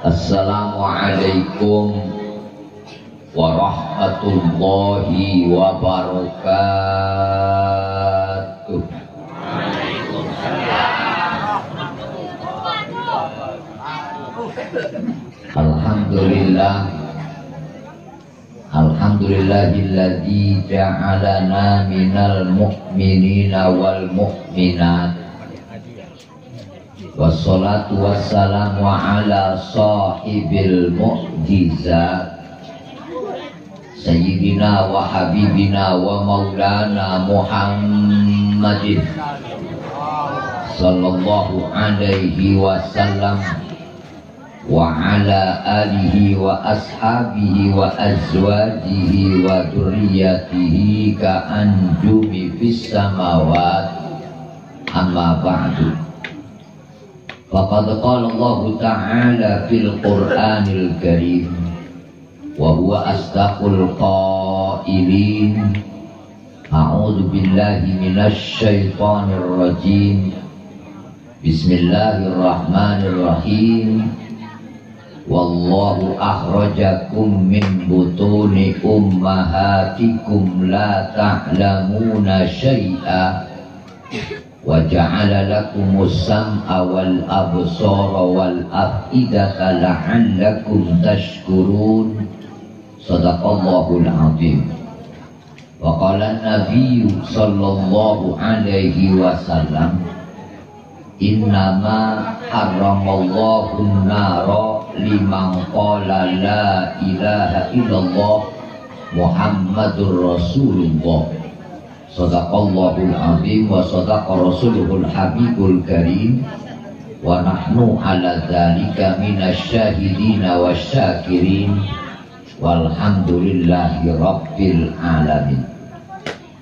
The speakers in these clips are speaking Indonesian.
Assalamualaikum warahmatullahi wabarakatuh. Alhamdulillah Alhamdulillahilladzi ja'alana minal mu'minina wal mu'minat Wassalatu wassalamu ala sahibil mu'jizat Sayyidina wa habibina wa maulana Muhammadin Sallallahu alaihi wasallam Wa ala alihi wa ashabihi wa azwajihi wa durriyatihi ka anjumi fis samawat Amma ba'du Faqad qala Allah Ta'ala fil Qur'anil Karim wa huwa asdaqul qailin A'udzu billahi minasy syaithanir rajim Bismillahirrahmanirrahim Wallahu akhrajakum min butuni ummahatikum la ta'lamuna syai'a وجعل لكم السمع والأبصار والأفئدة لعلكم تشكرون. صدق الله العظيم. وقال النبي صلى الله عليه وسلم إنما حرم الله النار لمن قال لا إله إلا الله محمد رسول الله. Sadaqallahul azim wa sadaqa rasuluhul habibul karim. Wa nahnu ala dzalika minasyahidina wasyakirin walhamdulillahi rabbil alamin.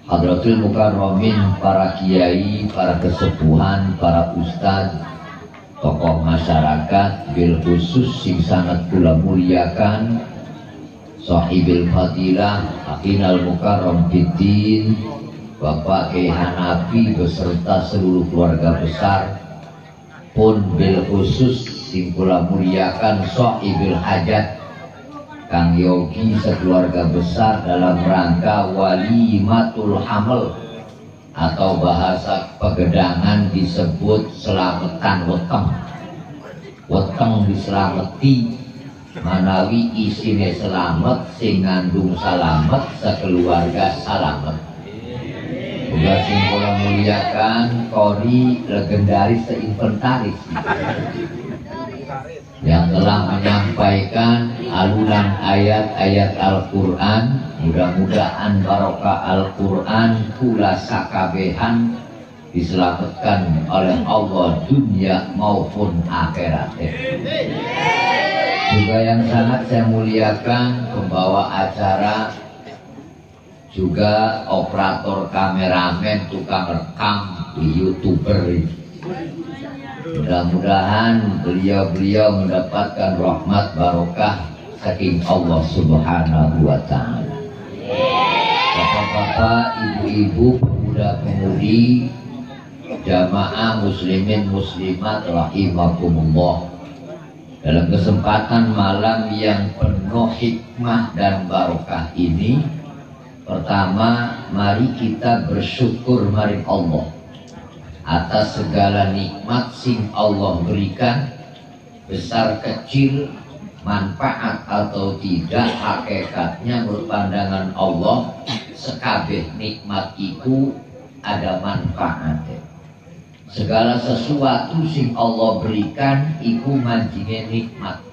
Hadratul Mukarramin, para kiai, para kesepuhan, para ustaz, tokoh masyarakat, bil khusus sing sangat kula muliakan, sahibil fadilah, akinal mukarram fiddin, Bapak Kiai Hanafi beserta seluruh keluarga besar pun bil khusus simpula muliakan sohibil hajat Kang Yogi sekeluarga besar dalam rangka walimatul hamil atau bahasa pegedangan disebut selamatan weteng. Weteng diselamati manawi isine selamat sing ngandung salamet sekeluarga salamet Juga simbola muliakan Kori legendaris seinventaris yang telah menyampaikan alunan ayat-ayat Al-Quran mudah-mudahan barokah Al-Quran pula sakabehan diselamatkan oleh Allah dunia maupun akhirat. Juga yang sangat saya muliakan pembawa acara juga operator kameramen tukang rekam di youtuber. Mudah-mudahan beliau-beliau mendapatkan rahmat barokah saking Allah subhanahu wa ta'ala. Bapak-bapak, ibu-ibu, pemuda-pemudi jamaah muslimin muslimat rahimakumullah. Dalam kesempatan malam yang penuh hikmah dan barokah ini Pertama, mari kita bersyukur mari Allah atas segala nikmat sing Allah berikan besar kecil manfaat atau tidak hakikatnya menurut pandangan Allah sekabeh nikmat itu ada manfaatnya. Segala sesuatu sing Allah berikan iku manjingnya nikmat.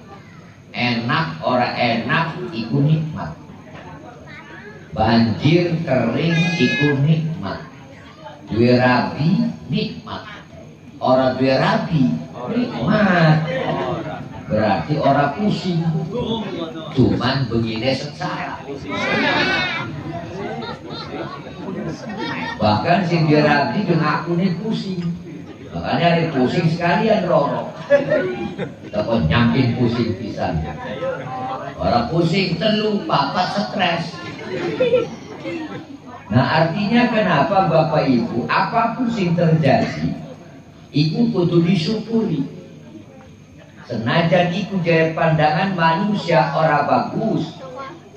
Enak ora enak iku nikmat banjir kering itu nikmat. Dua rabi nikmat. Orang dua rabi nikmat. Berarti orang pusing. Cuman begini secara. Bahkan si dua rabi dengan aku ini pusing. Makanya ada pusing sekalian roro. Kita kok nyamping pusing pisan. Orang pusing telu bapak stres Nah artinya kenapa Bapak Ibu apa pun yang terjadi iku kudu disyukuri. Senajan iku jaya pandangan manusia ora bagus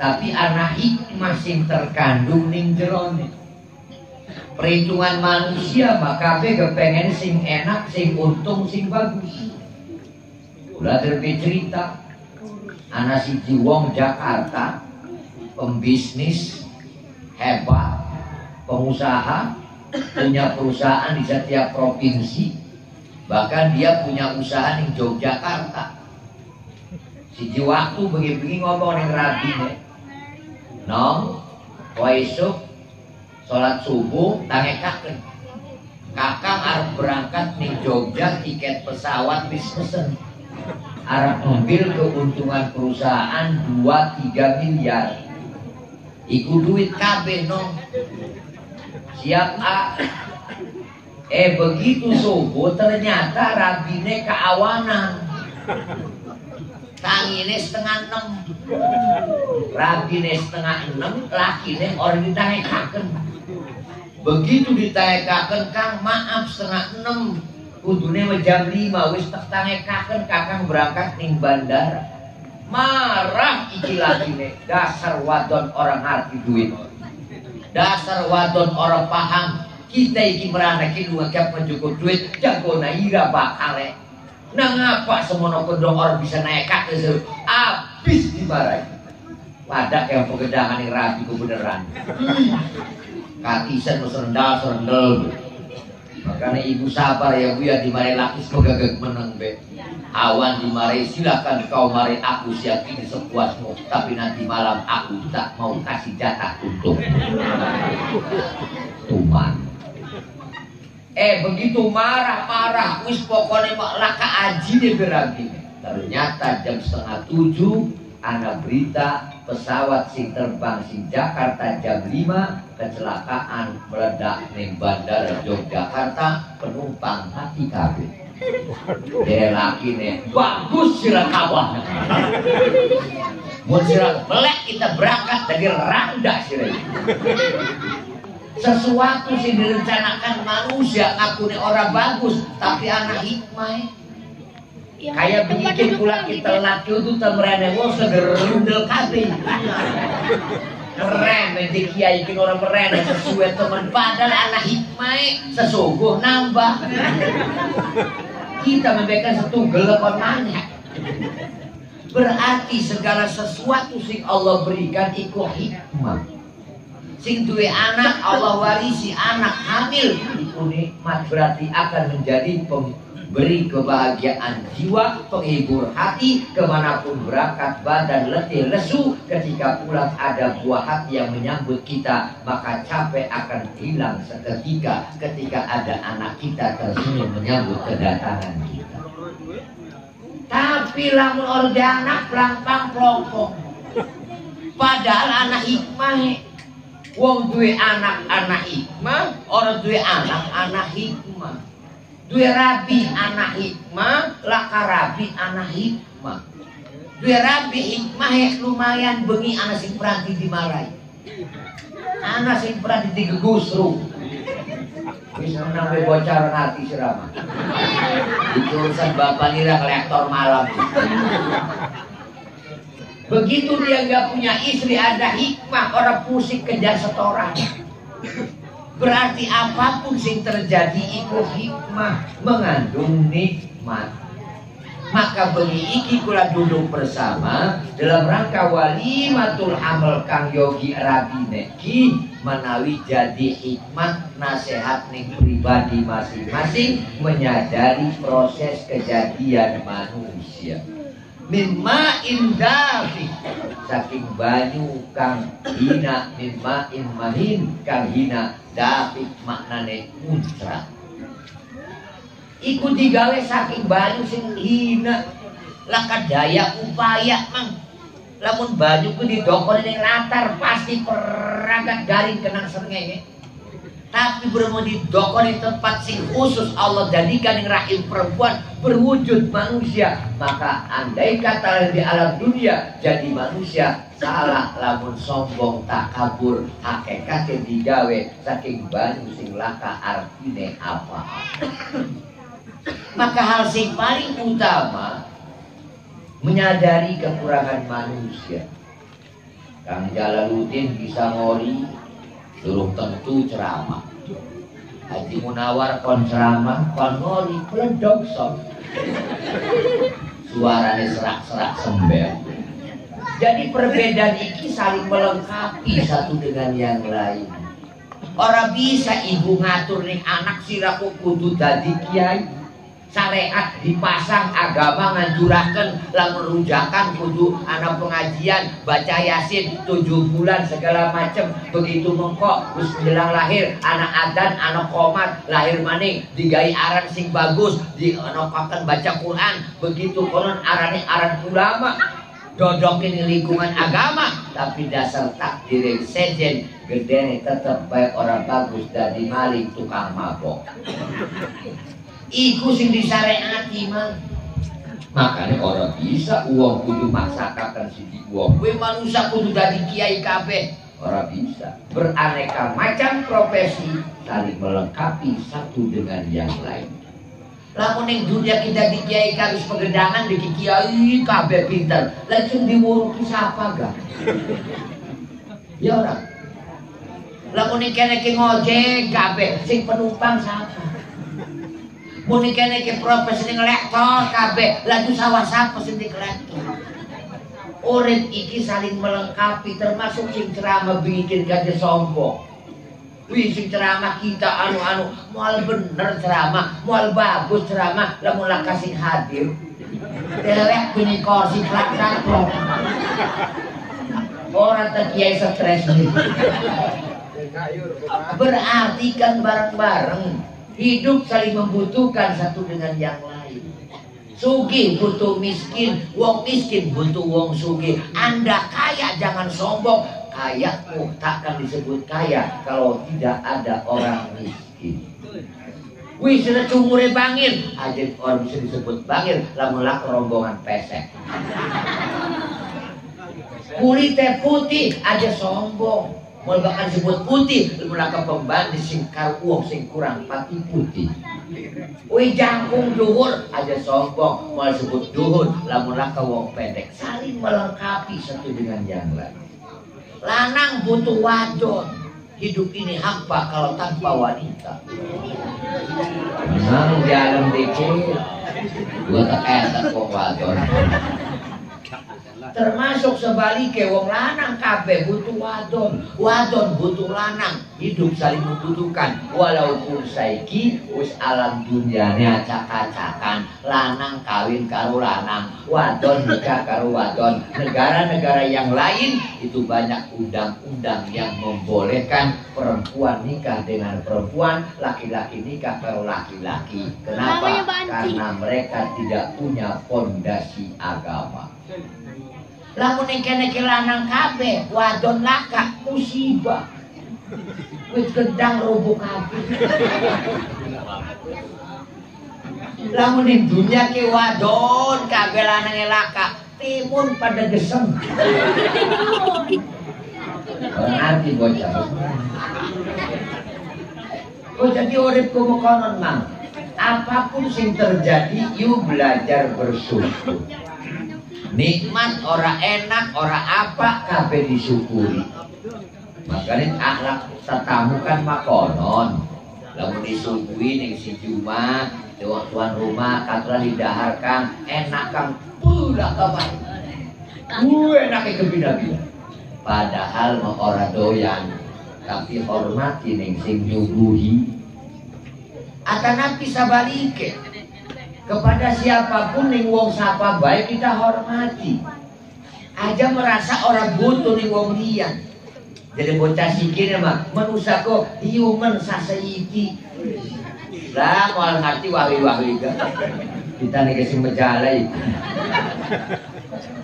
tapi anak hikmah sing terkandung ning jerone. Perhitungan manusia maka kepengen sing enak sing untung sing bagus. Ulah terbe cerita anak si wong Jakarta pembisnis hebat pengusaha punya perusahaan di setiap provinsi. Bahkan dia punya usaha di Yogyakarta. Siji waktu begini-begini ngomong yang rabi nong waisuk sholat subuh tangekaken kakang harus berangkat nih Jogja tiket pesawat bis pesen. Arab mobil keuntungan perusahaan 2-3 miliar Iku duit kabeh no. Siap A. Eh begitu subuh ternyata rabine keawanan. Tangine setengah enam. Rabine setengah enam Lakine orang ditangekaken Begitu ditangekaken Kang maaf setengah enam. Kudune jam 5 wis tak tangekaken kakang berangkat ning bandara marah iki lagi nih dasar wadon orang arti duit. Dasar wadon orang paham. Kita iki merana ki ngekep mencukup duit jago naira bakale nah ngapa semono kedong orang bisa naik kaki abis dimarahi. Wadak yang pegedangan yang rapi kebenaran. Katisan serendal serendal Makanya ibu sabar ya bu ya dimarahi laki semoga menang be. Awan dimarahi silakan kau mari aku siap ini sepuasmu. Tapi nanti malam aku tak mau kasih jatah untuk tuman. Eh begitu marah-marah wis pokoknya mak laka aji deh berarti. Ternyata jam setengah tujuh anak berita pesawat sing terbang sing Jakarta jam 5 kecelakaan meledak di bandara Yogyakarta penumpang mati kabeh dia laki nih. Bagus sirah kawah. Mau sirah melek kita berangkat dari randa sirah. Sesuatu sih direncanakan manusia ngaku nih orang bagus tapi anak hikmah. Ya, kayak bikin pula kita laki itu temerane wong seger rundel kabeh keren nanti kiai bikin orang keren sesuai teman padahal anak hikmah sesungguh nambah. Kita memberikan satu gelapon mana? Berarti segala sesuatu sing Allah berikan ikut hikmah. Sing duwe anak Allah warisi anak hamil itu nikmat berarti akan menjadi pem beri kebahagiaan jiwa, penghibur hati, ke mana pun berangkat badan letih lesu, ketika pulang ada buah hati yang menyambut kita, maka capek akan hilang seketika ketika ada anak kita tersenyum menyambut kedatangan kita. Tapi lamun orde anak pelampang pelopong. Padahal anak hikmah Wong duwe anak-anak hikmah, orang duwe anak-anak hikmah. Dua rabi anak hikmah, laka rabi anak hikmah. Dua rabi hikmah ya lumayan bengi anak sing peranti dimarahi. Anak sing peranti digegusru. Bisa menang bocor hati serama. Itu urusan bapak nira kolektor malam. Begitu dia nggak punya istri ada hikmah orang pusing kejar setoran. Berarti apa pun yang terjadi itu hikmah mengandung nikmat. Maka beli iki kula duduk bersama dalam rangka walimatul amal kang yogi rabi neki menawi jadi hikmat nasihat nih pribadi masing-masing menyadari proses kejadian manusia mimma indafi saking banyu kang hina mimma mahin kang hina dafi maknane muncrat iku digawe saking banyu sing hina. Laka daya upaya mang. Lamun banyu ku didokon ning latar pasti peragat garing kenang srengenge tapi bermu di dokon di tempat sing khusus Allah jadikan yang rahim perempuan berwujud manusia maka andai kata di alam dunia jadi manusia salah lamun sombong tak kabur hakikatnya digawe saking banyu sing laka artine apa? Maka hal sing paling utama menyadari kekurangan manusia. Kang Jalaluddin bisa ngori suruh tentu ceramah. Haji Munawar kon ceramah kon ngori peledok sok suaranya serak-serak sembel. Jadi perbedaan ini saling melengkapi satu dengan yang lain. Orang bisa ibu ngatur nih anak siraku kudu dadi kiai syariat dipasang agama ngancurakan lamun rujakan kudu anak pengajian baca yasin tujuh bulan segala macam begitu mengkok terus menjelang lahir anak adan anak komat lahir maning digai aran sing bagus di akan baca Quran. Begitu konon arane aran ulama dodokin lingkungan agama. Tapi dasar takdir sejen gede tetap baik orang bagus dari maling tukang mabok Iku sing disyariati mah. Makanya orang bisa uang kudu maksakakan sidi uang. Kue manusia kudu dari kiai kabeh. Orang bisa beraneka macam profesi saling melengkapi satu dengan yang lain. Lamun yang dunia kita di kiai kabeh pegedangan di kiai kabeh pinter. Langsung dimuruki siapa gak? Ya orang. Lamun yang kena ngojek kabeh sing penumpang siapa? Muni kene ke profesi ngelektor kabeh. Laju sawah sapa sing dikelektor urip iki saling melengkapi termasuk sing ceramah bikin gajah sombong. Wih sing ceramah kita anu-anu mual bener ceramah, mual bagus ceramah, lamun laka sing hadir. Telek punya kursi kelak Orang terkiai stres. Nih. Berarti kan bareng-bareng Hidup saling membutuhkan satu dengan yang lain. Sugi butuh miskin, wong miskin butuh wong sugi. Anda kaya jangan sombong. Kayamu takkan disebut kaya kalau tidak ada orang miskin. Wih sudah cumure bangir, aja orang bisa disebut bangir, lamun lak rombongan pesek. Kulitnya putih aja sombong. Mau bahkan sebut putih, mulaka pembanding sing kar uang sing kurang pati putih. Wih jangkung duhur. Aja sombong, mau sebut duhur, lamun laka wong pendek, saling melengkapi satu dengan yang lain. Lanang butuh wadon, hidup ini hampa kalau tanpa wanita. Nang di alam dikit, gua tak enak kok wadon termasuk sebaliknya wong lanang kabeh butuh wadon. Wadon butuh lanang. Hidup saling membutuhkan. Walaupun saiki wis alam dunia acak-acakan. Lanang kawin karo lanang. Wadon nikah karo wadon. Negara-negara yang lain itu banyak undang-undang yang membolehkan perempuan nikah dengan perempuan laki-laki nikah karo laki-laki. Kenapa? Karena mereka tidak punya fondasi agama lamun ning kene ki lanang kabeh wadon laka musibah. Wis gedang roboh kabeh. Lamun ning dunia ki wadon kabeh lanang laka timun pada gesem ngerti bocah. Oh jadi urip konon mang. Apa pun sing terjadi yuk belajar bersyukur nikmat ora enak ora apa kabeh disyukuri. Makanya akhlak tetamu kan makonon. Lalu disuguhi ning si Juma tuan rumah katra didaharkan enak kang. Pula kapan gue enaknya kebina-bina padahal mau ora doyan tapi hormati ning sing nyuguhi. Atanapi sabalike kepada siapa pun ning wong sapa baik kita hormati. Aja merasa orang butuh ning wong liyan jadi bocah sikir mah manusia kok human society. Lah mau ngerti wawi-wawi kita nih kasih mejalai.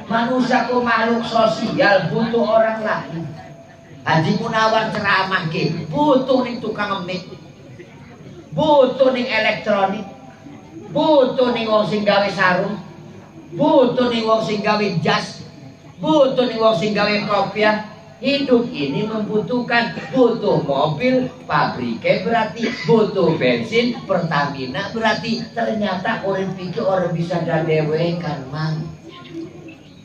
Manusia kok makhluk sosial butuh orang lain. Haji Munawar ceramah ke butuh nih tukang emik. Butuh nih elektronik butuh nih wong sing gawe sarung. Butuh nih wong sing gawe jas. Butuh nih wong sing gawe kopiah. Hidup ini membutuhkan butuh mobil, pabriknya berarti butuh bensin, Pertamina berarti. Ternyata orang pikir orang bisa gadewekan mang.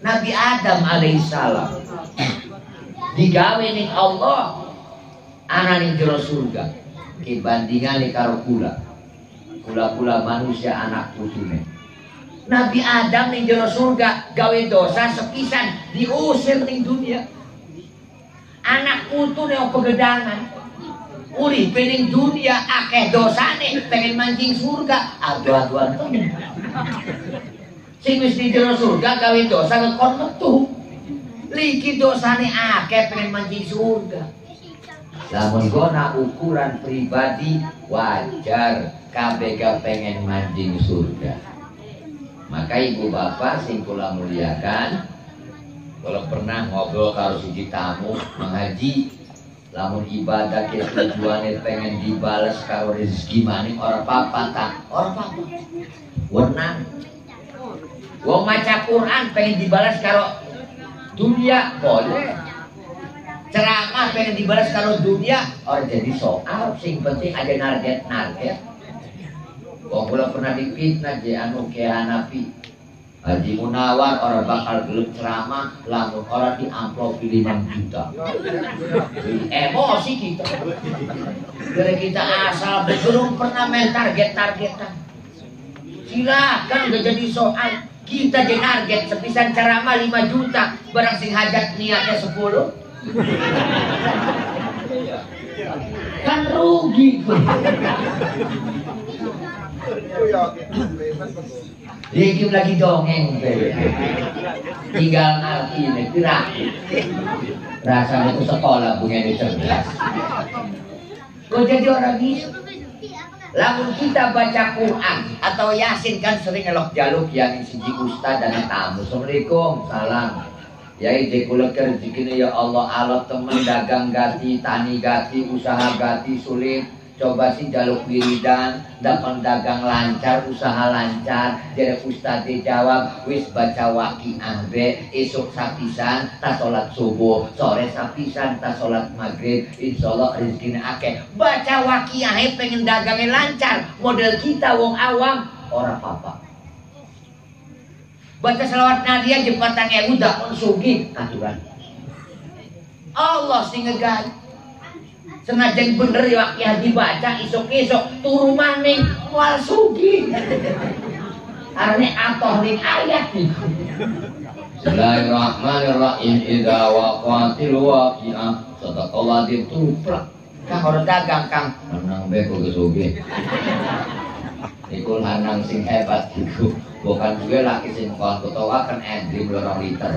Nabi Adam alaihissalam. Digawe ning Allah. Anak jero surga. Kibandingane karo kula kula-kula manusia anak putune Nabi Adam ning jero surga gawe dosa sepisan diusir ning dunia. Anak putu yang pegedangan uri pening dunia akeh dosane pengen mancing surga aduh aduh sing wis di surga gawe dosa ngekon metu. Liki dosane akeh pengen mancing surga namun gona ukuran pribadi wajar. KBK pengen mancing surga. Maka ibu bapak sing kula muliakan kalau pernah ngobrol karo siji tamu mengaji lamun ibadah ke tujuannya pengen dibalas karo rezeki maning orang papa tak orang papa. Wenang. Wong maca Quran pengen dibalas karo dunia. Boleh ceramah pengen dibalas karo dunia. Orang jadi soal sing penting ada narget narget. Wong kula pernah dipitnah je anu ke Hanafi. Haji Munawar orang bakal gelap ceramah langsung orang di amplop 5 juta emosi kita. Jadi kita asal belum pernah main target-targetan. Silakan udah jadi soal. Kita jadi target sepisan ceramah 5 juta. Barang sing hajat niatnya 10 kan rugi Dikit lagi dongeng Tinggal ngerti ini Kira Rasanya itu sekolah punya di cerdas Kok jadi orang bisa Lamun kita baca Quran atau Yasin kan sering elok jaluk yang siji ustad dan tamu. Assalamualaikum, salam. Ya ide kula rezekine ya Allah alat temen dagang gati, tani gati, usaha gati sulit. Coba sih jaluk wiridan dapat dagang lancar usaha lancar. Jadi ustad jawab wis baca waki be esok sapisan tak sholat subuh. Sore sapisan tak sholat maghrib. Insya Allah rezekinya akeh. Baca waki ahe pengen dagangnya lancar. Model kita wong awam orang apa baca selawat nadia jembatan ewu dakon sugi. Aturan. Allah sing ngegai senajan bener ya ya dibaca isok-isok. Turu maning wal sugi. Arane atoh ning ayat nih Bismillahirrahmanirrahim. Idza waqatil waqi'ah Sadaqallah dituplak Kang orang dagang kang. Menang beko kesugi Iku lanang sing hebat iku. Bukan gue laki sing kon ketawa kan endrim lorong liter.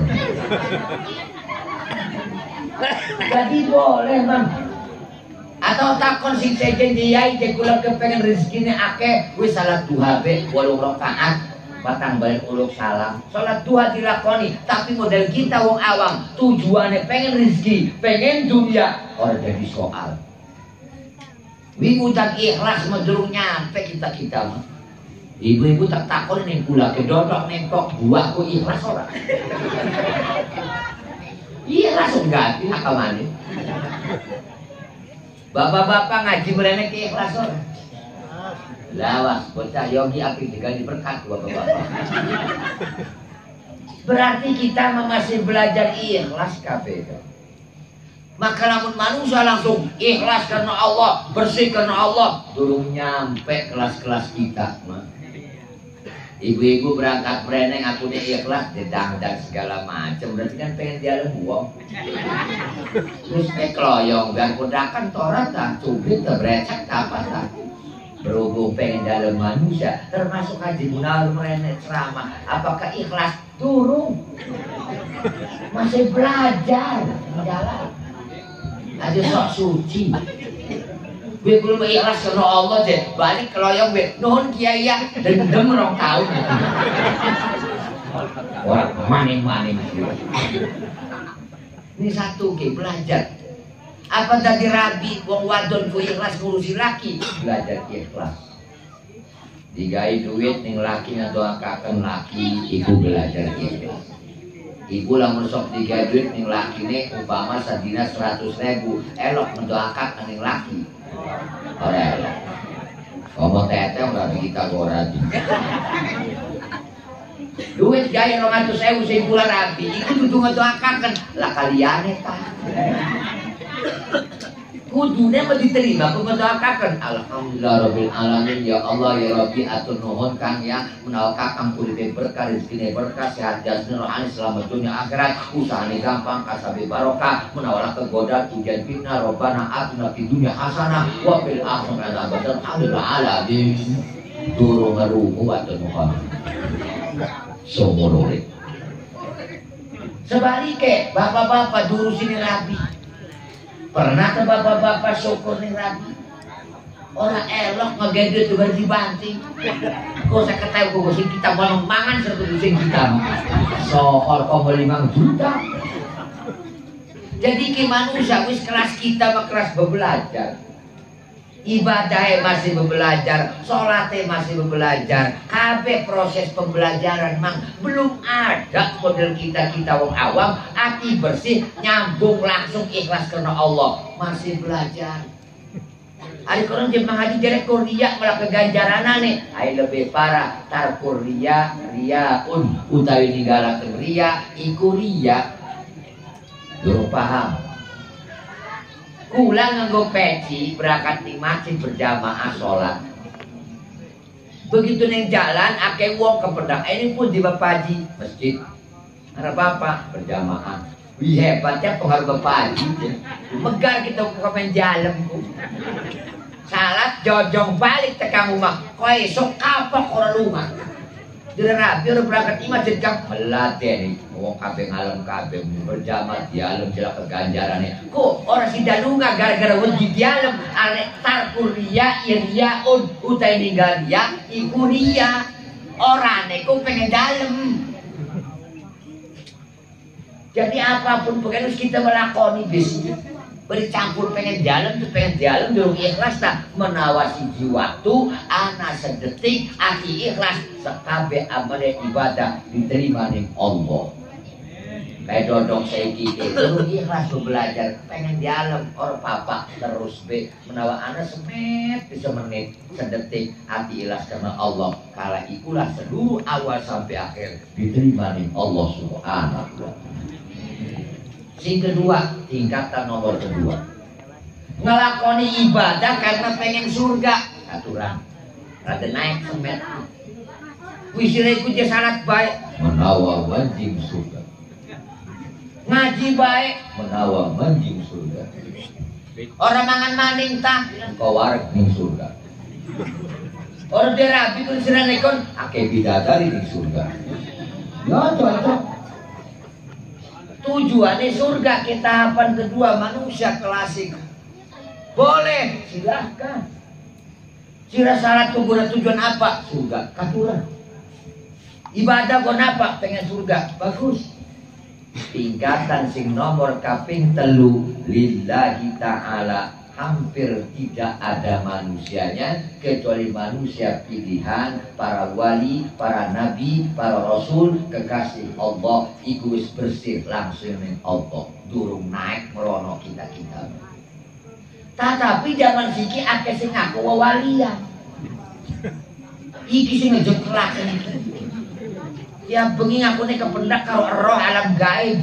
Jadi boleh bang. Atau takon sing sejen dia ide kula kepengen rezekine akeh wis salat duha be 8 rakaat batang balik uluk salam. Salat duha dilakoni tapi model kita wong awam tujuannya pengen rezeki pengen dunia. Orang jadi soal Ibu tak ikhlas medurung nyampe kita kita mah. Ibu-ibu tak takon nih kula kedodok nengkok buahku ikhlas ora. Ikhlas enggak, nakal manis. Bapak-bapak ngaji mereka ke ikhlas orang. Lawas, bocah yogi api diganti berkat bapak-bapak. Berarti kita masih belajar ikhlas kabeh Maka namun manusia langsung ikhlas karena Allah, bersih karena Allah, turun nyampe kelas-kelas kita. Ibu-ibu berangkat bereneng aku nih ikhlas dedang dan segala macam berarti kan pengen dia uang. Terus eh keloyong dan kudakan torat tak cubit tak berecek apa tak. Berhubung pengen dalam manusia termasuk haji munawar merenek ceramah. Apakah ikhlas? Turun. Masih belajar jalan. Aja sok suci. Gue belum ikhlas karena Allah je. Balik keloyong gue. Nuhun kiai ya. Dendam rong tahun. Wah, maning-maning. Ini satu ke belajar. Apa tadi rabi wong wadon ku ikhlas ngurusi laki, belajar ikhlas. Digai duit ning laki atau akakan laki iku belajar ikhlas. Ibu lamun sok tiga duit ning lakine umpama sadina seratus ribu elok mendoakan ning laki. Ora elok. Ngomong tete ora kita ora Duit gaya rong atus ewu sing bulan rabi, iku dudu ngedoakan lah kaliane ta kudune mau diterima mendoakan. Alhamdulillah rabbil alamin. Ya Allah ya Rabbi atur nuhun kang ya. Menawa kakang kulite berkah rezekine berkah sehat jasmani rohani selamat dunia akhirat. Usahane gampang kasabe barokah. Menawa kegoda tujuan fitnah robbana atina fid dunya hasanah. Wa fil akhirati hasanah alhamdulillah alamin. Turu ngaruhu wa Muhammad seumur Sebaliknya, bapak-bapak dulu sini rabi Pernah ke bapak-bapak syukur nih lagi? Orang elok ngegede tuh gaji banting. Kau saya ketahui kau kita mau mangan satu sing kita. Soal kau beli mang juta. Jadi gimana usah wis kelas kita mah kelas belajar ibadah masih belajar, sholat masih belajar, kabeh proses pembelajaran mang belum ada model kita kita wong awam, hati bersih, nyambung langsung ikhlas karena Allah masih belajar. Hari korang jemaah haji jadi kuria malah keganjaran nih. Ayo lebih parah tar kuria ria un utawi ninggalakan ria iku ria. Durung paham Kula nganggo peci berangkat di masjid berjamaah sholat. Begitu neng jalan, akeh wong kepedak. Ini pun di bapaji masjid. Ada bapak berjamaah. Wih hebatnya pengaruh bapaji. Megar kita ke jalan. Salat jojong balik tekan rumah. Kau esok kapok orang rumah. Jadi Nabi orang berangkat iman jadi kan melatih nih. Wong kabeh ngalem kabeh berjamaah di alam jelas keganjarannya. Kok orang si dalunga gara-gara wedi di alam ale tar kuria un utai ninggal ya iku ria. Orane ku pengen dalem. Jadi apa pun pengen kita melakoni bisnis bercampur pengen jalan tuh pengen jalan dulu ikhlas tak menawasi jiwa tuh anak sedetik hati ikhlas sekabe amal ibadah diterima nih Allah. Kayak dodong saya gitu dulu ikhlas belajar pengen jalan orang papa terus be menawa anak semet bisa menit sedetik hati ikhlas karena Allah. Kala ikulah seluruh awal sampai akhir diterima nih Allah subhanahu wa ta'ala Sing kedua, tingkatan nomor kedua. Ngelakoni ibadah karena pengen surga. Aturan. Rada naik semet. Wisire ku sangat baik. Menawa manjing surga. Ngaji baik. Menawa manjing surga. Orang mangan maning tak. Kau warak ning surga. Orang dia rapi kun siranekon. Ake bidadari ning surga. Ya cocok. Tujuannya surga tahapan kedua manusia klasik. Boleh, silahkan. Sira syarat tunggu tujuan apa? Surga, katuran. Ibadah kon apa? Pengen surga, bagus. Tingkatan sing nomor kaping telu lillahi ta'ala hampir tidak ada manusianya kecuali manusia pilihan para wali, para nabi, para rasul, kekasih Allah iku bersih langsung dengan Allah. Durung naik merono kita-kita. Tetapi zaman siki akeh sing aku wawalian. Iki sing ngejeklak ya bengi aku nih kependak karo roh alam gaib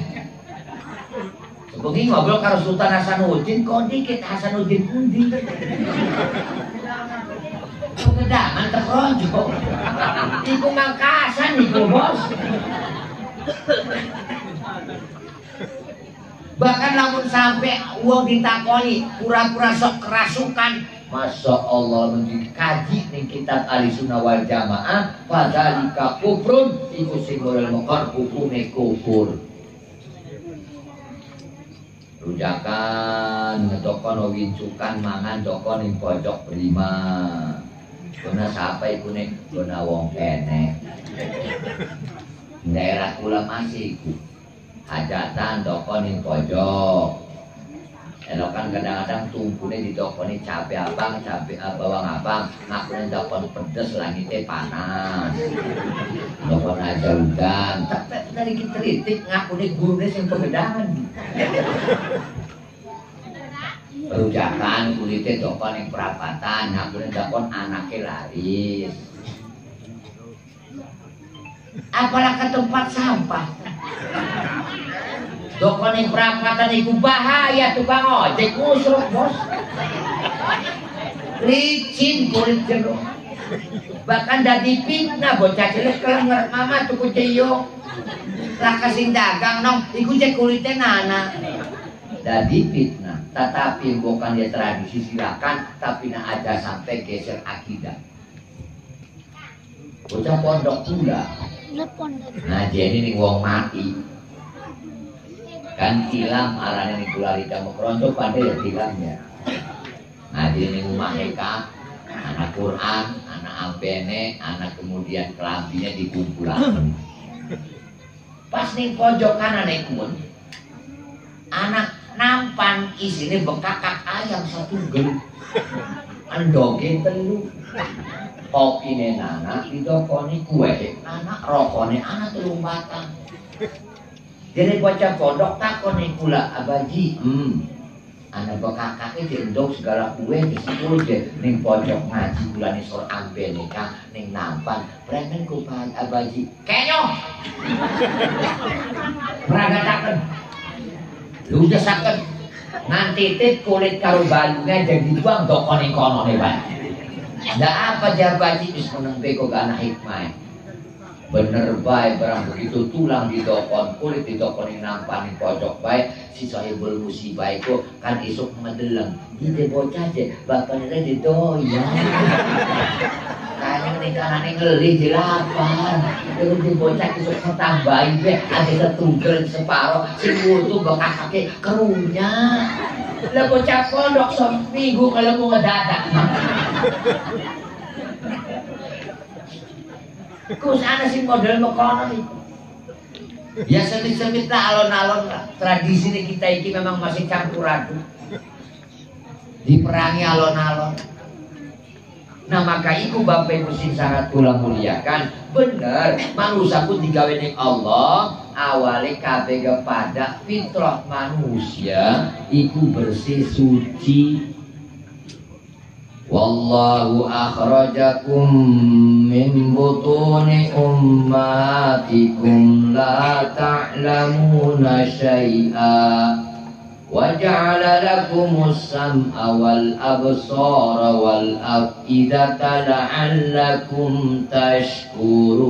Bengi ngobrol karo Sultan Hasanuddin, kok dikit Hasanuddin pundi? Kok kedaman tekronjo. Iku mangkasan iku, Bos. Bahkan namun sampai uang ditakoni pura-pura sok kerasukan Masya Allah menjadi kaji nih kitab ahli sunnah wal jamaah Padalika kufrun Iku simbol mekar kufrune kufur rujakan ngetokon wincukan mangan tokon ing pojok prima. Kena siapa iku nih kena wong kene. Daerah kula masih hajatan tokon ing pojok Elokan kadang-kadang tumpunya di ini cabai abang, cabai bawang abang, ngakuin toko pedes langitnya panas. Toko aja hujan, tapi dari kita ritik ngakuin gurunya yang pegedangan. Perujakan kulitnya toko yang perapatan, ngakuin toko anaknya laris. Apalah ke tempat sampah. Doko ning perapatan iku bahaya tukang ojek musruk bos. Licin kulit jeruk. Bahkan dadi fitnah bocah cilik kelenger mama tuku ceyo. Lah kasih dagang nong iku cek kulitnya nana. Dadi fitnah. Tetapi bukan dia tradisi silakan tapi nak ada sampai geser akidah. Bocah pondok pula. Nah jadi nih wong mati kan tilam arahnya nih kulari kamu keronco pada ya. Tilamnya ngaji nih rumah eka anak Quran anak ampene anak kemudian kelambinya dikumpulkan pas nih pojok kanan nih kun anak nampan isinya bekakak ayam satu gel andoge telu. Kopi nih nana itu koni kue anak rokone anak telung batang jadi baca pondok takon nih pula abaji. Hmm. Anak kakaknya diendong segala kue di situ aja ning pojok ngaji bulan isor ampe nikah ning nampan. Premen ku pan abaji. Kenyo! Beragatakan lu desakan nanti tip kulit karo balunya jadi buang dokon ning kono nih pak Nggak apa jabaji bis meneng beko gak anak hikmah bener baik barang begitu tulang di dokon kulit di dokon yang nampak di pojok baik si sahibul musibah itu kan isuk medeleng dia bocah aja bapaknya di doyan kayaknya nih kanan nih ngeli di lapan itu di bocah isuk tambahin be ada ketugel separuh si mutu bakal kaki kerunya. Lah bocah pondok seminggu kalau mau ngedadak Kus ana sing model mekono iki. Ya semit-semit lah alon-alon lah. Tradisi ini kita iki memang masih campur aduk. Diperangi alon-alon. Nah maka itu Bapak Ibu sing sangat kula muliakan Bener manusia pun digawe Allah Awalnya kabeh kepada fitrah manusia Iku bersih suci Wallahu akhrajakum min butuni ummatikum la ta'lamuna syai'a wa ja'ala lakumus sam'a wal absara wal af'idata la'allakum tashkurun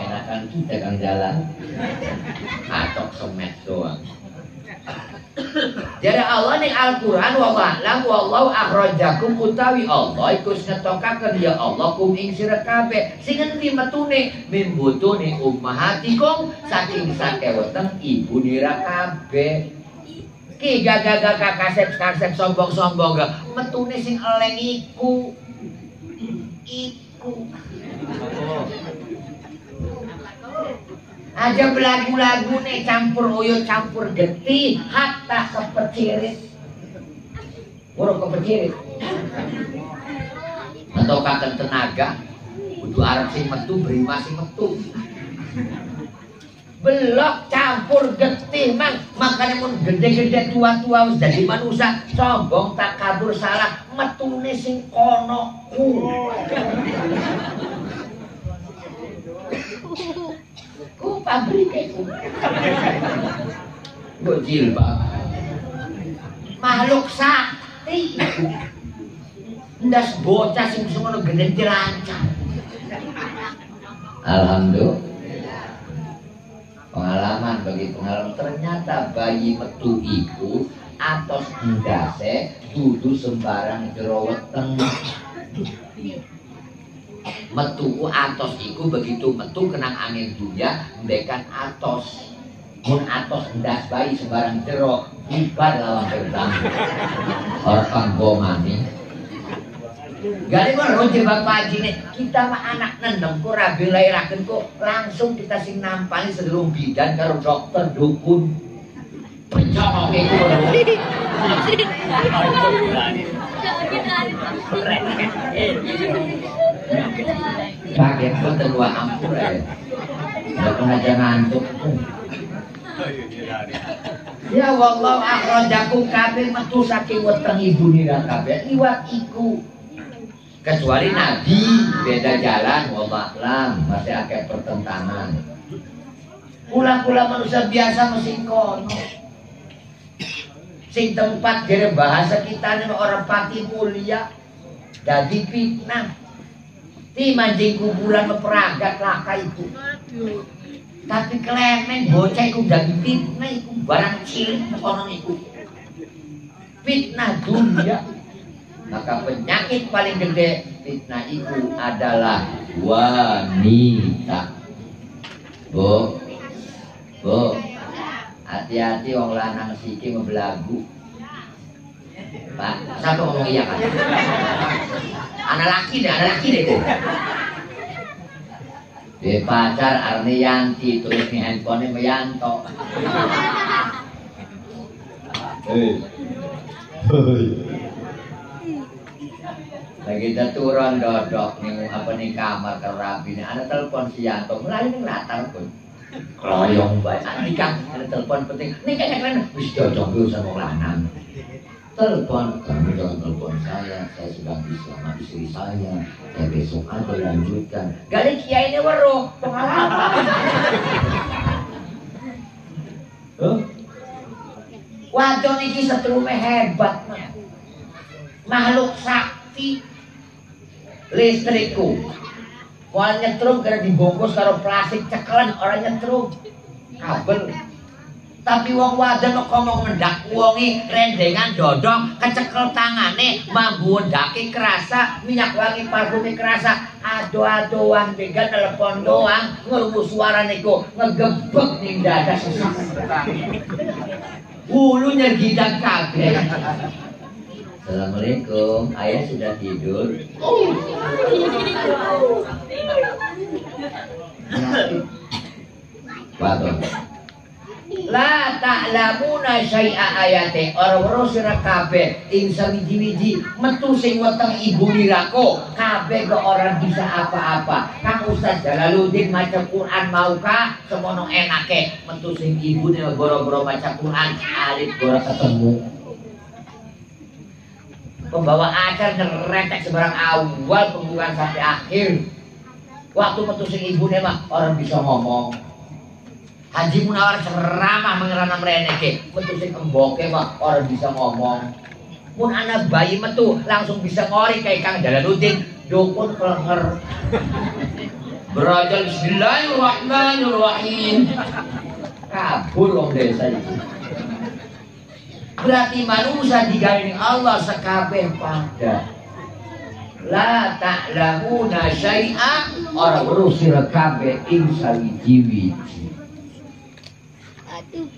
enakan kita kang jalan. Atok semet doang jadi Allah ning Al-Qur'an wa ma'lam wallahu akhrajakum utawi Allah iku ngetokaken ya Allah kum ing sira kabeh. Sing endi metune? Min butune ummahatikum saking sakeweten ibu nira kabeh. Ki gaga-gaga kakasep-kasep sombong-sombong metune sing eleng iku. Iku aja belagu-lagu nih campur uyut campur getih hatta kepecirit buruk kepecirit atau kakek tenaga butuh Arab sing metu beri masih metu. Belok campur getih mang. Makanya pun gede-gede tua-tua jadi manusia. Sombong tak kabur salah. Metune sing kono pabrik itu gue jilbab makhluk sakti. Ndas bocah sing ngono gede dirancang. Alhamdulillah. Pengalaman bagi pengalaman. Ternyata bayi metu iku atos ndase dudu sembarang jero weteng metu atos iku begitu metu kenang angin dunia ndekan atos mun atos ndas bayi sembarang jerok ibar lawan gerbang orang kang bomani Gak ada roje bapak haji nih. Kita mah anak nendem kok rabi lahirakan kok langsung kita sing nampani sebelum bidan karo dokter dukun. Pencok itu. Kaget boten wa ampun ya. Pernah jangan ngantuk. Ya wallahu akhrajakum kabeh metu saking weteng ibu nira kabeh. Liwat iku. Kecuali nabi beda jalan wallah masih akeh pertentangan. Pula-pula manusia biasa mesti kono. Sing tempat dari bahasa kita ini orang pati mulia jadi fitnah ti mancing kuburan memperagat laka itu tapi klemen bocah itu jadi fitnah itu barang cilik orang itu fitnah dunia maka penyakit paling gede fitnah itu adalah wanita. Bu, bu, hati-hati orang lanang siki membelagu. Pak, satu ngomong iya kan? Anak laki deh, anak laki deh. Di pacar Arnianti terus nih handphone Meyanto. Hei. Hei lagi kita turun dodok nih apa nih kamar kerapi nih ada telepon si Yanto mulai nih latar pun keroyong baik ini kan ada telepon penting ini kan keren wis cocok dulu sama lanang telepon kamu jangan telepon saya saya sedang bersama istri saya. Ya besok aja lanjutkan. Gali kiai ini waru pengalaman. Huh? Wadon ini setrume hebat makhluk sakti. Listrikku Wal nyetrum karena dibungkus karo plastik cekelan orang nyetrum kabel tapi wong wadah kok ngomong mendak wongi rendengan dodong kecekel tangane mambu ndake kerasa minyak wangi parfumnya kerasa ado-adoan begal telepon doang ngerumu suara niku ngegebek ning dada sesak ulunya gidak kabeh Assalamualaikum, ayah sudah tidur. Waduh. La ta'lamuna syai'a ayate. Orang-orang sira kabeh ing sawiji-wiji metu sing weteng ibu nirako. Kabeh ke orang bisa apa-apa. Kang Ustaz Jalaluddin maca Quran maukah semono enake. Metu sing ibu nih goro-goro maca Quran. Alif goro ketemu. Pembawa acar ngeretek sebarang awal pembukaan sampai akhir. Waktu metusing ibu mah orang bisa ngomong Haji Munawar ceramah mengerana mereneke metusing emboke mah orang bisa ngomong. Mun anak bayi metu langsung bisa ngori kayak Kang Jalaluddin. Dukun kelenger berajal Bismillahirrahmanirrahim. Kabul om desa itu berarti manusia digawe Allah sekabeh pada. La ta'lamuna syai'a ora urusir kabeh ing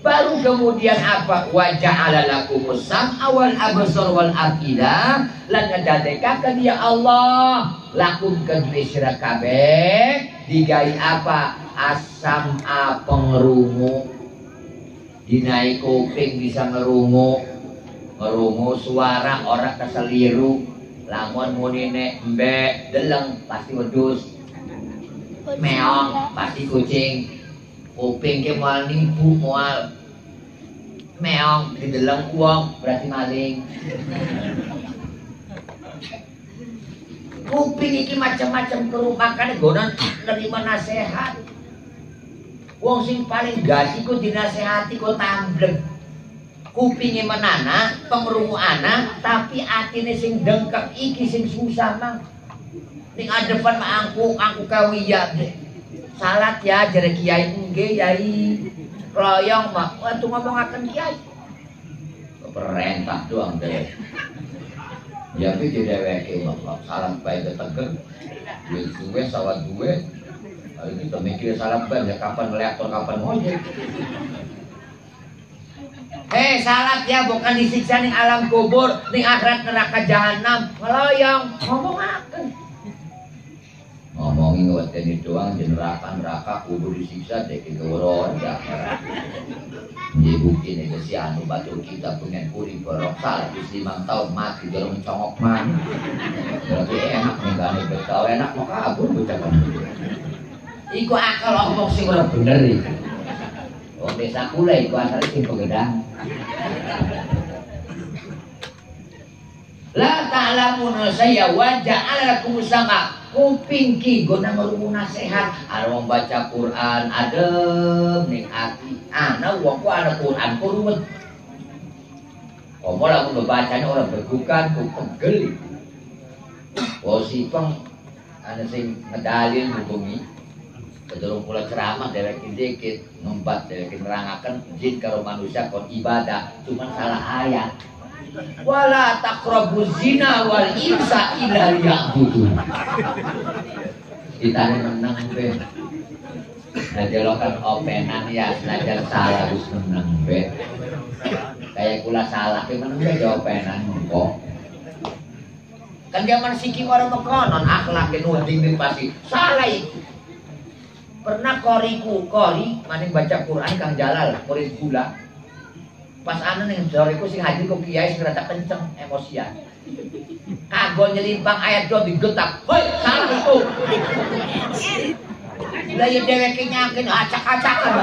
baru kemudian apa? Wajah ala lakum awal absar wal afida. Lan ngedadekaken ya Allah. Lakum kedua sira kabeh. Digai apa? Asam a pengrungu dinai kuping bisa ngerungu. Ngerungu suara orang keseliru. Lamun munine embe deleng pasti wedus meong pasti kucing kuping ke mual nipu mual meong di deleng uang berarti maling kuping iki macam-macam kerumakan gonan nerima nasihat Wong sing paling gasi ku dinasehati ku tamblek. Kupinge menana, pengrungu anak, tapi atine sing dengkek iki sing susah mang. Ning adepan mah angku, angku kawiya Salat ya jere kiai nggih yai. Royong mah waktu akan kiai. Perintah doang deh. Ya tapi tidak mah salat baik tegeng. Ya suwe sawat duwe Hari kita mikir salah ban ya kapan reaktor kapan ngojek. Eh salat ya bukan disiksa nih alam kubur, nih akhirat neraka jahanam. Ngeloyong, ngomong akan. Ngomongin ini doang di neraka neraka kubur disiksa dek ke ya. Ini bukti nih si anu batu kita punya kuri borok salah di limang tahun mati dalam mencongok man. Berarti enak nih nih betul enak mau kabur bocah Iku akal omong sih ora bener iki. Wong desa kula iku asale sing pegedang. La ta'lamuna saya wa ja'ala lakum sama. Kuping ki guna ngrungu nasihat. Ada wong baca Quran adem ning ati ana wong ku ana Quran ku ruwet Omong aku bacanya orang berbukan ku pegel. Sipeng ana sing ngedalin hubungi. Kedurung pula ceramah dewek dikit ngumpat dewek nerangaken jin karo manusia kon ibadah. Cuman salah ayat. Wala taqrabu zina wal insa illa ya'budu. Kita menang be. Najelokan openan ya senajan salah harus menang be. Kayak kula salah ke menang be openan kok. Kan zaman siki orang mekonon akhlak nu pasti salah itu pernah koriku kori maning baca Quran kang jalal murid gula pas ana ning jariku sing haji kok kiai sing rada kenceng emosian. Kagok nyelimpang ayat do digetak hoi salah itu. Lah ya dheweke nyakin acak-acakan.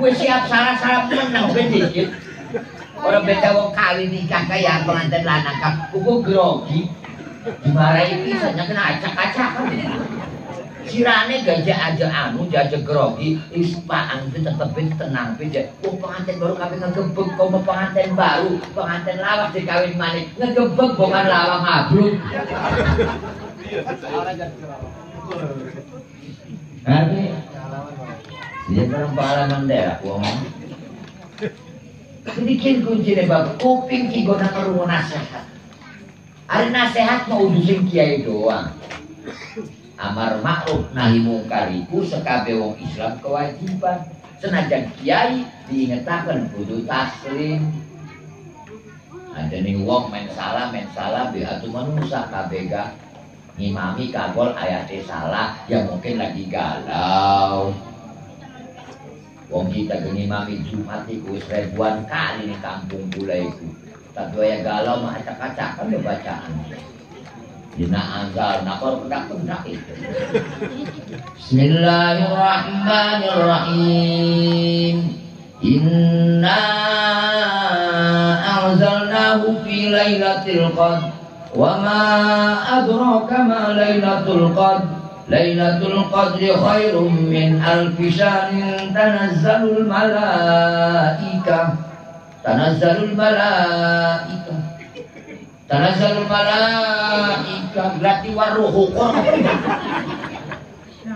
Gue siap salah-salah menang ben dikit orang beda wong kawin nikah kaya pengantin lanang. Kuku grogi? Dimarahi pisahnya kena acak-acakan sirane gajah aja anu aja grogi ispaan itu tetep tenang aja oh pengantin baru kawin ngegebek mau pengantin baru pengantin lawas dikawin manik. Ngegebek bukan lawang ngabruk Tapi dia pernah pengalaman daerah ngomong sedikit kunci nih bang kuping kigo nang ngerungu nasihat. Ada nasihat mau udusin kiai doang amar ma'ruf nahi mungkar iku sekabe wong Islam kewajiban. Senajan kiai diingetaken kudu taslim. Ada nih wong men salah men salah be atu manusia kabega ngimami kagol ayatnya salah yang mungkin lagi galau. Wong kita ngimami Jumat iku ribuan kali nih kampung pula iku. Tapi yang galau mah acak-acak kan bacaan Dina azal nakor pendak-pendak itu. Bismillahirrahmanirrahim. Inna anzalnahu fi lailatul qadr wa ma adraka ma lailatul qadr Lailatul Qadri khairum min alfi syahrin tanazzalul malaika tanazzalul malaika Tanazzalul malaika berarti waruhu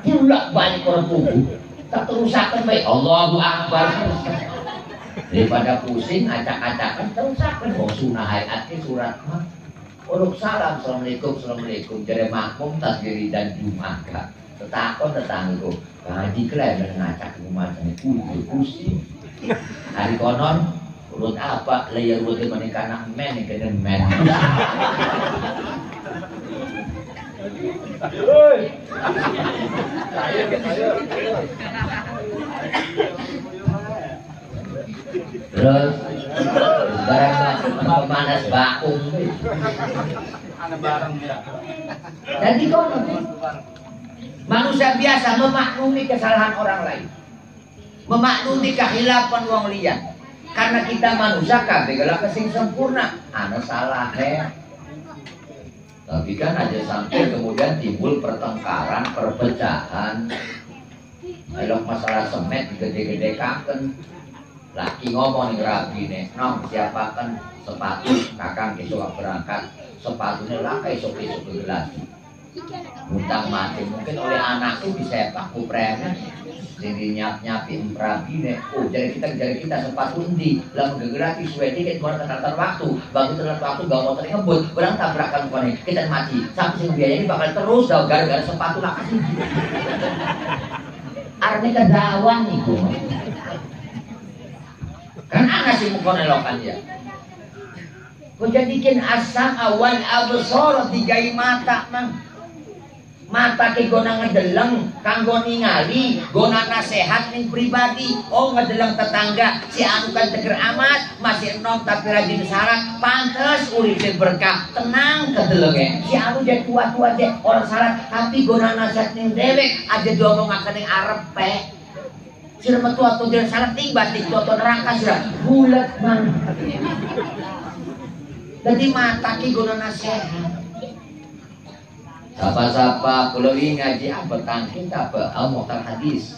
Pulak balik orang tubuh. Tak terusakan baik. Allahu Akbar. Daripada pusing, acak-acakan, terusakan. Oh sunah ayat surat mah. Salam, Assalamualaikum, Assalamualaikum. Jadi makmum, tasgiri dan jumaka. Tetakon tetanggu. Kaji kelain ngacak rumah. Kudu pusing. Hari konon, urut apa? Layar urut mana kana men kena men. Terus barang pemanas bakung. Jadi kau manusia biasa memaklumi kesalahan orang lain, memaklumi kehilafan wong liya karena kita manusia kabeh kalau kesing sempurna. Ana salah ya tapi kan aja sampai kemudian timbul pertengkaran perpecahan. Elok masalah semet gede-gede kaken laki ngomong nih rabi nih nong siapakan sepatu kakang besok berangkat? Sepatunya lah esok esok gelas? Utang mati mungkin oleh anakku bisa paku preman jadi nyap nyapin nih oh jadi kita jadi kita sempat undi. Lah menggegerati suwe dikit mau teratur waktu bagi telat waktu gak mau ngebut. Berang tabrakan kone kita mati sampai sing biaya ini bakal terus dah gara-gara sepatu lah. Kasih artinya kedawan nih kan ana sih mukon elokan ya kau jadikan asam awal absor digai mata mang mata ke gona ngedeleng kanggo ningali gona nasehat ning pribadi. Oh ngedeleng tetangga si anu kan teger amat masih enom tapi rajin syarat pantes urip berkah tenang kedelenge. Si anu jadi tua-tua je orang syarat tapi gona nasihat ning dewek aja diomong akan ning arep pe. Sira metu atau dia syarat ning batik tuh neraka sira bulat mang. Jadi mata ke gona nasehat Sapa-sapa kalau ini ngaji apa tangkin apa al muhtar hadis.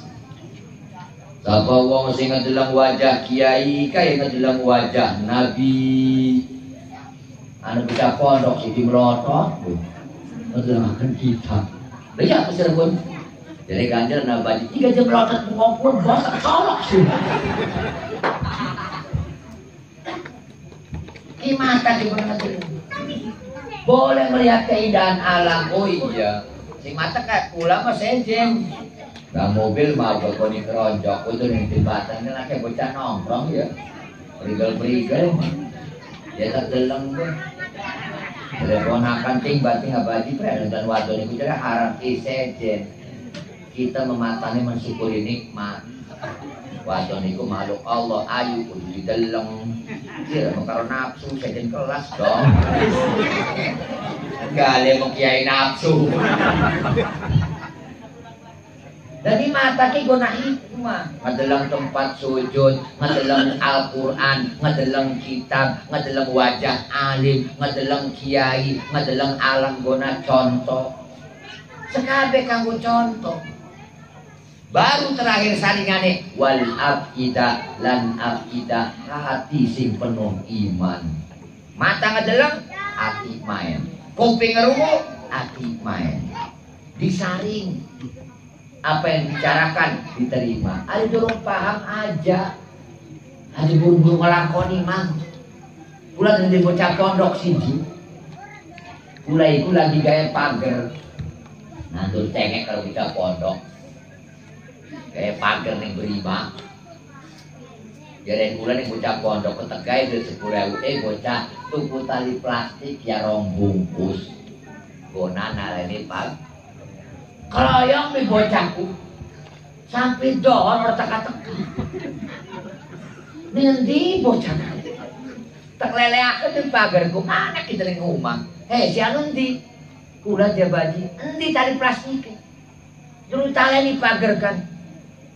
Sapa wong sing ngedelang wajah kiai kaya ngedelang wajah nabi. Anu bisa pondok di melotot. Ngedelangkan kitab. Banyak apa pun. Jadi ganjil nabi tiga jam melotot ngopur bos colok sih. Gimana di mana boleh melihat keindahan alam. Oh iya. Si mata kayak pula mas sejen Gak mobil mau ke koni keronjok. Itu nih jembatan ini lagi bocah nongkrong ya. Perigel-perigel ya tak deleng deh teleponakan ting bating abadi dan wadon itu jadi harap sejen kita mematani mensyukuri nikmat. Wadon itu makhluk Allah. Ayu kudu di deleng Iya, kalau nafsu sejen kelas dong. Gale mau kiai nafsu. Jadi mata ki guna hikmah, ngedelang tempat sujud, ngedelang Al-Quran, ngedelang kitab, ngedelang wajah alim, ngedelang kiai, ngedelang alam guna contoh. Sekabe kanggo contoh baru terakhir saringane wal afida lan afida hati sing penuh iman. Mata ngedeleng hati main. Kuping ngerungu hati main. Disaring. Apa yang dibicarakan diterima. Ada dorong paham aja. Ada buru-buru ngelakoni mang. Pula nanti bocah pondok siji. Pula itu lagi gaya pagar nanti cengek kalau kita pondok Eh, kayak pager nih beribang jaring bulan ning bocah pondok ketegai dari sepuluh eh e, bocah tuku tali plastik ya rong bungkus. Gona nala ini pak keroyong nih bocahku. Sampai dor teka teki nanti bocah teklele aku di pagerku. Mana kita nih ngomong hei eh, si anu nanti kula jabaji nanti tali plastik e? Jurutale taleni pager kan,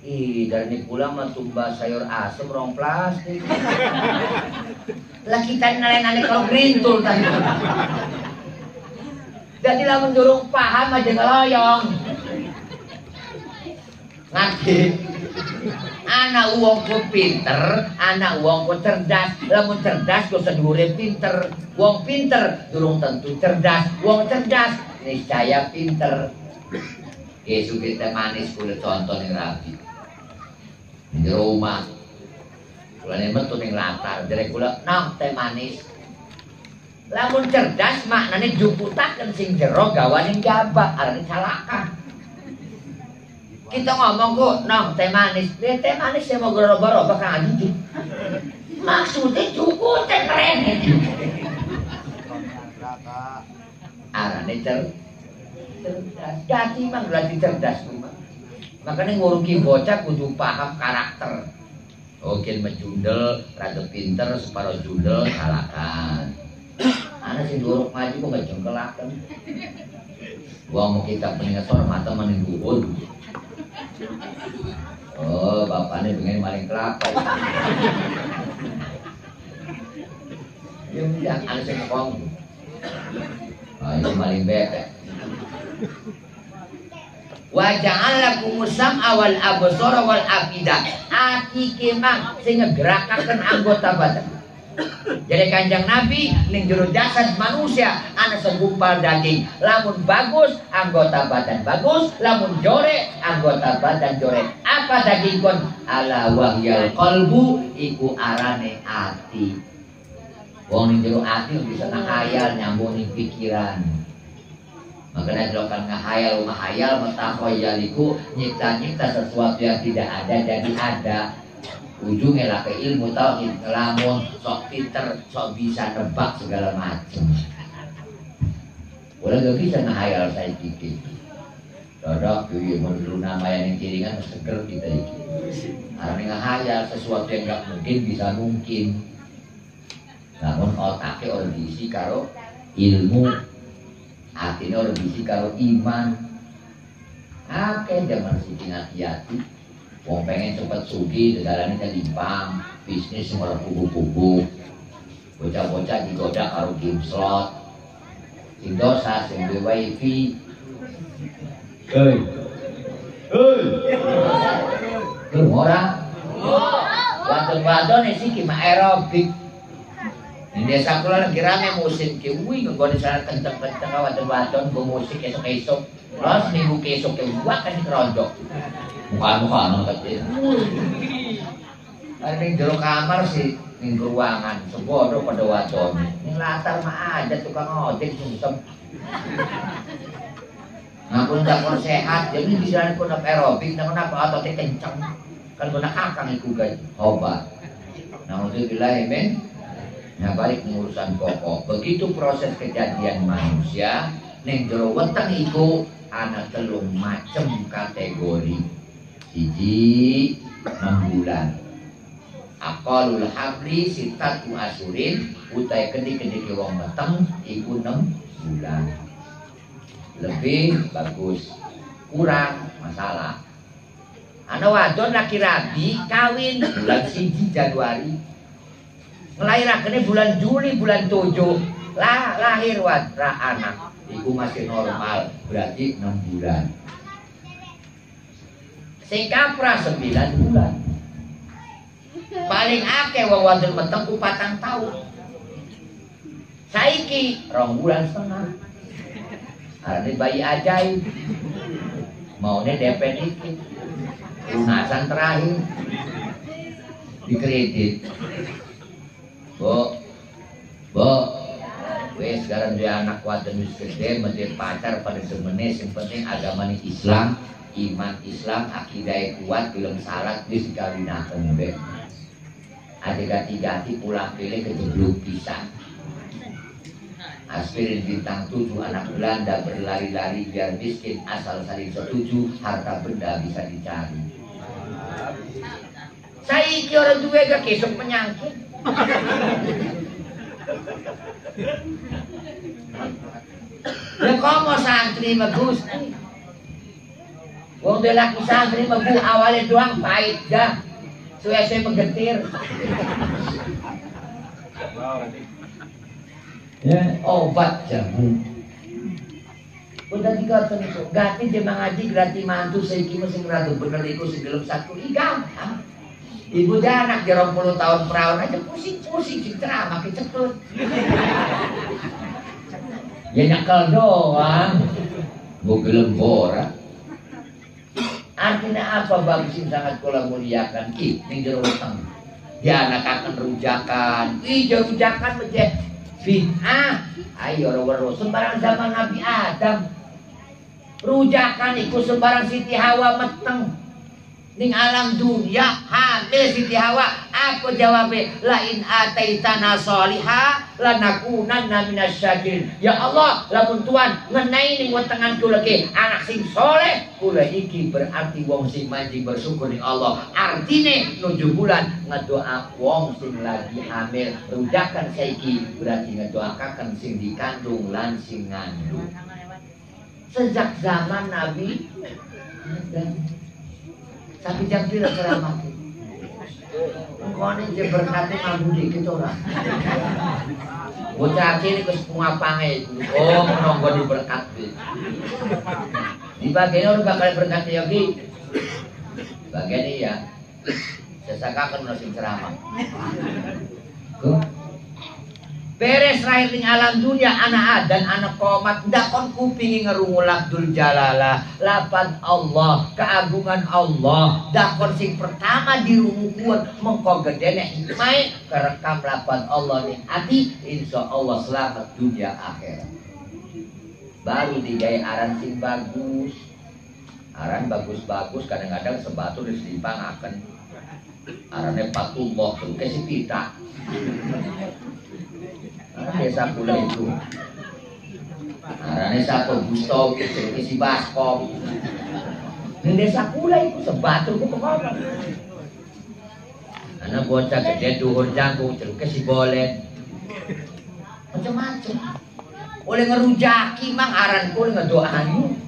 Ih, dari pula mah tumbas sayur asem rong plastik. lah kita nalen-nalen kalau gerintul tadi. Jadi lah mendorong paham aja ngeloyong. Ngerti? Anak uang ku pinter, anak uang ku cerdas. Lamun cerdas ku sedure pinter. Uang pinter durung tentu cerdas. Uang cerdas niscaya pinter. Yesus kita manis kulit contoh nih rapi rumah kula ini metu ning latar jadi kula nah teh manis. Lamun cerdas maknanya juputaken sing jero gawaning jabak. Arane calaka kita ngomong kok nah teh manis? Dia teh manis saya mau goro-goro bakal aja maksudnya cukup teh keren arane cer cerdas. Jadi mang lagi cerdas kumang makanya nguruki bocah kudu paham karakter. Oke menjundel rada pinter separuh jundel salakan anak si duruk maju kok gak jengkelakan gua mau kita peningasor mata maning gugun oh bapaknya pengen maling kelapa. Ya udah anak saya ngomong. Oh ini maling bebek wa ja'alakum sam'a wal absara wal afida. Ati kemang sing nggerakaken anggota badan. Jadi kanjang Nabi ning jero jasad manusia ana segumpal daging. Lamun bagus anggota badan bagus. Lamun jore anggota badan jore apa daging kon? Ala wahyal qalbu iku arane ati. Wong ning jero ati bisa ngayal nyambung pikiran Makanya dilakukan ngahayal, ngahayal, mentakoyaliku, nyipta-nyipta sesuatu yang tidak ada jadi ada. ujungnya lah ke ilmu tauhid ngelamun sok pinter sok bisa nebak segala macam Udah gak bisa ngahayal saya pikir Dodok, iya menurut nama yang kiringan seger kita iki. Karena ngahayal sesuatu yang gak mungkin bisa mungkin. Namun otaknya orang diisi karo ilmu, hatinya orang diisi karo iman. Oke, zaman sini hati-hati. Wong pengen cepet sugi, ini kelimpang, bisnis semua kubu-kubu. Bocah-bocah digoda karo game slot. Sing dosa, sing wifi. Hei. Hei. Lu ora? Wadon-wadon sih kima aerobik. Di desa kula lagi rame musim ki wih nggone sana kenceng-kenceng wadon-wadon go musik esok-esok. Terus minggu kesok ke buat kan keronjok. Muka-muka nang kecil. Ning jero kamar sih ning ruangan sebodo pada wadon. Ning latar mah ada tukang ojek sungsem. Ngapun tak pun sehat, jadi di sana pun aerobik, nah kenapa ototnya kenceng? Kan guna akang iku guys, obat. Nah untuk wilayah men, Nah balik pengurusan pokok. Begitu proses kejadian manusia, neng jero weteng iku anak telung macem kategori. Siji enam bulan. Akalul habli sitatu asurin utai kedik-kedik wong weteng iku enam bulan. Lebih bagus. Kurang masalah. Anak wadon laki rabi kawin bulan siji Januari Ngelahiraknya bulan Juli, bulan 7. Lah, lahir wadra anak. Ibu masih normal, berarti 6 bulan. Sing kaprah 9 bulan. Paling akeh wong wadon meteng ku patang tahun. Saiki rong bulan setengah. Arane bayi ajaib. Maunya DP dikit. Lunasan terakhir. Di kredit. Bu, bu, wes sekarang dia anak wadon wis gede, menjadi pacar pada semenis, yang penting agama ini Islam, iman Islam, akidah kuat, belum syarat, wis dikawinakan be. Adik hati-hati pulang pilih kejeblok pisang. Aspirin bintang tujuh anak Belanda berlari-lari biar miskin asal saling setuju harta benda bisa dicari. Saya orang tua gak kesok penyakit. Ya komo santri bagus. Wong dia laki santri bagus awalnya doang pahit dah. Suwe-suwe menggetir. Ya, obat jamu. Udah dikatakan itu, ganti dia mengaji gratis mantu saya kira sing ratu bener iku sing satu, ih gampang. Ibu dia anak di puluh tahun perawan aja pusing-pusing sih makin cepet. ya nyakal doang. Bukan lembora. Artinya apa bagus sangat kula muliakan ki ning jero weteng. Ya anak akan rujakan. Ih rujakan menjadi fitnah. Ayo ora sembarang zaman Nabi Adam. Rujakan ikut sembarang Siti Hawa meteng ning alam dunia hamil Siti Hawa. Apa jawabnya lain ataitana soliha lanakunanna minasyakirin ya Allah lamun Tuhan ngenai ning wetengan lagi anak sing soleh kula iki berarti wong sing manji bersyukur ning Allah. Artine nuju bulan ngedoa wong sing lagi hamil. Rudakan saiki berarti ngedoakan sing dikandung lan sing ngandung. Sejak zaman Nabi tapi jam pira ceramah Engkau ini dia berkati mampu dikit orang Bocah ini ke sepung apange Oh menunggu berkat Di bagian orang bakal berkat ya Ki? Bagian ini ya Sesakakan musim ceramah beres lahir ning alam dunia anak dan anak komat ndak kon kupingi ngerungu lakdul jalala lapan Allah keagungan Allah. Dak kon sing pertama dirumukuan mengko gedene hikmah kerekam lapan Allah ning hati insya Allah selamat dunia akhirat. Baru digaya aran sing bagus. Aran bagus-bagus kadang-kadang sebatu diselimpang akan. Arane patullah ke si pita desa kula itu arane satu gusto ke si baskom Ning desa kula iku sebatur ku? Anak bocah gede duhur jangkung celuke si bolen. Macam-macam. Oleh ngerujaki mang aran kula ngedoani.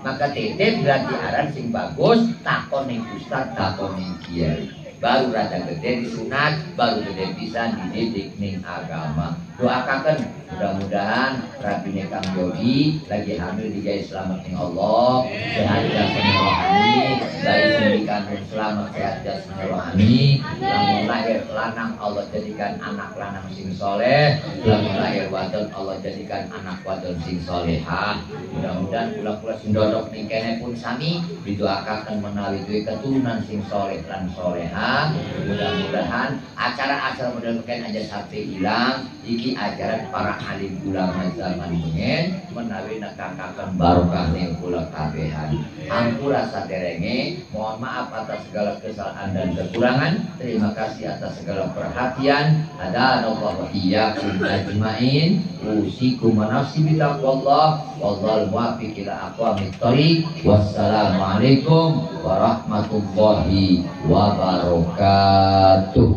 Maka tete berarti aran sing bagus takon ning ustaz takon ning kiai baru rada gede disunat baru gede bisa dididik ning agama doakan. Mudah-mudahan rapine Kang Yogi lagi hamil dijai selamat ning Allah. Sehat jasmani rohani. Bayi sindikan selamat sehat jasmani rohani. Lamun lahir lanang Allah jadikan anak lanang sing soleh. Lamun lahir wadon Allah jadikan anak wadon sing soleha mudah-mudahan kula-kula sing dodok kene pun sami didoakan menawi duwe keturunan sing soleh lan soleha mudah-mudahan acara-acara model mungkin aja sampai hilang ajaran para alim ulama zaman ini. Menawi nekakaken barokah ning kula kabehan. Ampura saderenge mohon maaf atas segala kesalahan dan kekurangan. Terima kasih atas segala perhatian. Ada Allah wa iyyakum ajmain. Usikum wa nafsi bitaqwallah wallahu muwaffiq ila aqwamit thoriq wassalamualaikum warahmatullahi wabarakatuh